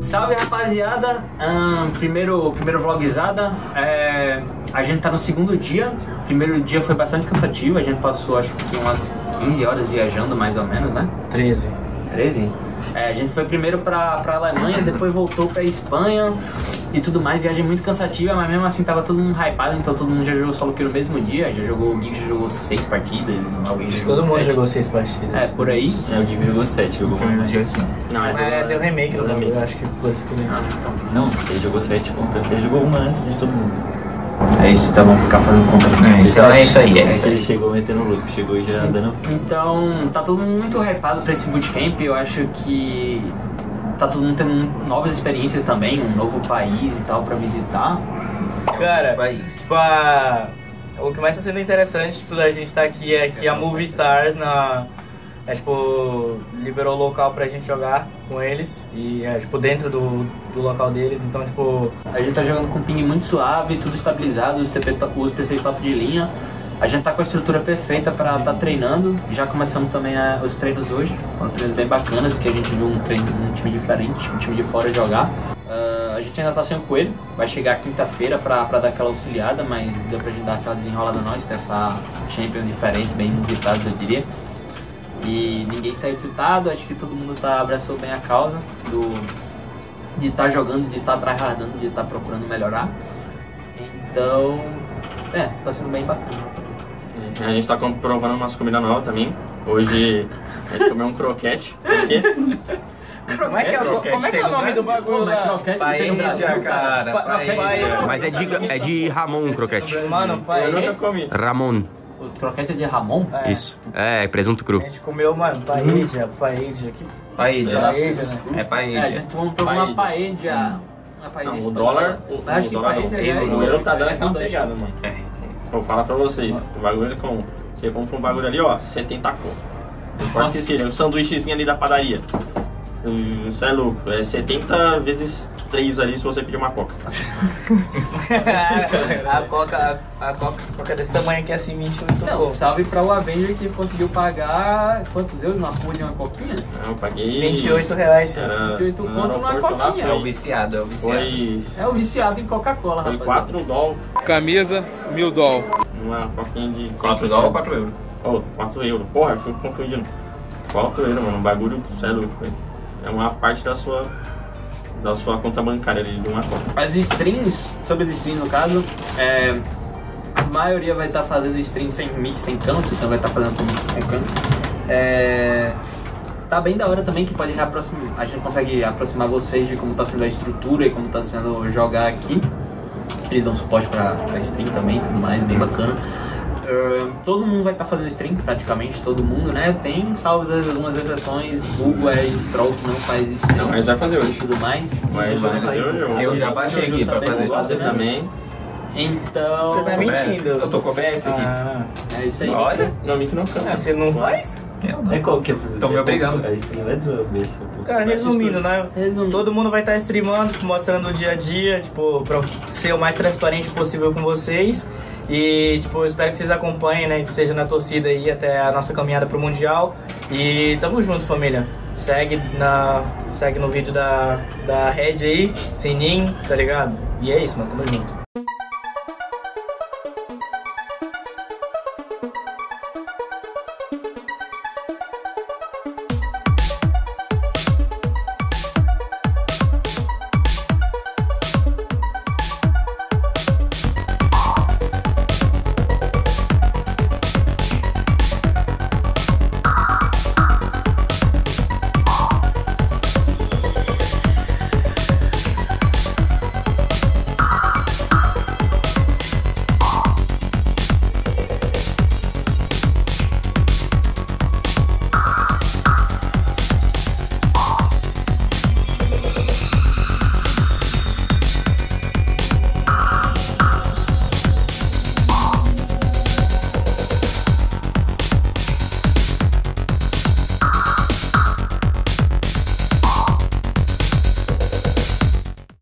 Salve rapaziada, Ahn, primeiro, primeiro vlogzada, é, a gente tá no segundo dia, primeiro dia foi bastante cansativo, a gente passou acho que umas 15 horas viajando mais ou menos, né? 13. 13? É, a gente foi primeiro pra, pra Alemanha, depois voltou pra Espanha e tudo mais, viagem muito cansativa, mas mesmo assim tava todo mundo hypado, então todo mundo já jogou solo que no mesmo dia, já jogou, o Geek já jogou seis partidas, alguém já jogou Todo mundo sete. jogou seis partidas. É, por aí. É, o Divi jogou 7, jogou Foi no mais. dia assim. Não, Mas é, deu remake no Deu remake. acho que por isso que ele... Ah, então. Não, ele jogou 7 contra. Ele jogou uma antes de todo mundo. É isso, então vamos ficar fazendo conta É, então é isso aí, é Aí isso ele aí. chegou metendo louco, chegou já dando. Então, tá todo mundo muito hypado pra esse bootcamp. Eu acho que tá todo mundo tendo novas experiências também, um novo país e tal pra visitar. Cara, País. tipo, a... o que mais tá sendo interessante tipo, da gente tá aqui é que a Movie Stars na... É, tipo, liberou o local pra gente jogar com eles e é, tipo, dentro do, do local deles, então, tipo, A gente tá jogando com ping muito suave, tudo estabilizado, os, TP, os PCs top de linha. A gente tá com a estrutura perfeita pra tá treinando. Já começamos também a- os treinos hoje, foram treinos bem bacanas, que a gente viu um, treino, um time diferente, um time de fora jogar. Ah, a gente ainda tá sem o coelho, vai chegar quinta-feira pra dar aquela auxiliada, mas deu pra gente dar aquela desenrolada nós, testar champions diferentes, bem inusitados eu diria. E ninguém saiu tiltado, acho que todo mundo tá, abraçou bem a causa do, de estar jogando, de estar tryhardando, de estar procurando melhorar. Então, é, tá sendo bem bacana. A gente tá provando umas comidas novas também. Hoje a gente comeu um croquete. Como é que é, o- como é, que é o nome do bagulho croquete não tem no Brasil, Paella, cara. Pa- Paella. Mas é de, é de Ramon o croquete. Mano, Eu nunca comi. Ramon, O croquete é de Ramon? É. isso. É, presunto cru. a gente comeu, mano, paella, paella, que Paella. paella, né? É É, a paella. gente comprou uma paella. Uma paella Não, o dólar. O, Mas acho o que dólar paella não. já é- O euro tá dando é aquela pegada, mano. É. Vou falar pra vocês. O bagulho é como. Você compra um bagulho ali, ó, 70 conto. Corta esse ali, um sanduíchezinho ali da padaria. Isso é louco. É 70 vezes 3 ali se você pedir uma coca. a coca, a coca, a coca desse tamanho aqui assim, 28 Não, pouco. salve pra o Avenger que conseguiu pagar quantos euros na porra de uma coquinha? Eu paguei. 28 reais. Era 28 no conto numa coquinha. É o Foi, viciado, é o viciado. foi, É o viciado em Coca-Cola, foi rapaziada. 4 dólares Camisa, mil dólar. numa coquinha de. 4 dólares ou 4 euros? Oh, 4 euros. Porra, eu fui confundindo. 4 euros, mano. Um bagulho, cê é louco, velho. É uma parte da sua. Da sua conta bancária ali, de uma conta. As strings, sobre as strings no caso, é, a maioria vai estar fazendo strings sem mix, sem canto, então vai estar fazendo com mix com canto. É, tá bem da hora também que pode reaproximar, a gente consegue aproximar vocês de como está sendo a estrutura e como está sendo jogar aqui. Eles dão suporte para stream também tudo mais, bem bacana. Todo mundo vai estar fazendo stream, praticamente todo mundo, né? Tem salvos algumas exceções, Google é Stroll que não faz stream Não, mas vai fazer hoje. tudo mais. Mas vai fazer hoje. Eu já baixei aqui pra fazer. Fazer né? também. Então. Você tá mentindo. Eu tô com o OBS aqui. Ah, É isso aí. Olha, Não, Mick não canta. você não faz? Eu não. É qual que é fazer? Tão me obrigando. A stream é do besta. Cara, resumindo, né? Resumindo. Todo mundo vai estar streamando, tipo, mostrando o dia a dia, tipo, pra ser o mais transparente possível com vocês. E, tipo, eu espero que vocês acompanhem, né? Que seja na torcida aí até a nossa caminhada pro Mundial. E tamo junto, família. Segue, na, segue no vídeo da, da Red aí, sininho, tá ligado? E é isso, mano, tamo junto.